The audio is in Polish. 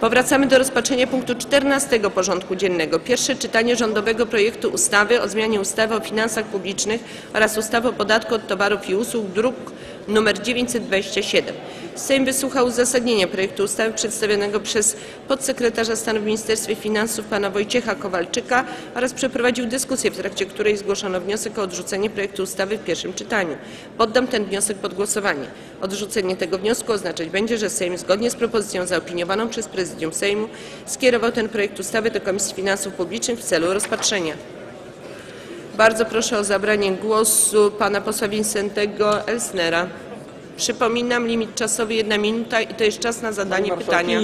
Powracamy do rozpatrzenia punktu 14 porządku dziennego. Pierwsze czytanie rządowego projektu ustawy o zmianie ustawy o finansach publicznych oraz ustawy o podatku od towarów i usług, druk nr 927. Sejm wysłuchał uzasadnienia projektu ustawy przedstawionego przez podsekretarza stanu w Ministerstwie Finansów pana Wojciecha Kowalczyka oraz przeprowadził dyskusję, w trakcie której zgłoszono wniosek o odrzucenie projektu ustawy w pierwszym czytaniu. Poddam ten wniosek pod głosowanie. Odrzucenie tego wniosku oznaczać będzie, że Sejm zgodnie z propozycją zaopiniowaną przez Prezydium Sejmu skierował ten projekt ustawy do Komisji Finansów Publicznych w celu rozpatrzenia. Bardzo proszę o zabranie głosu pana posła Wincentego Elsnera. Przypominam, limit czasowy jedna minuta i to jest czas na zadanie pytania.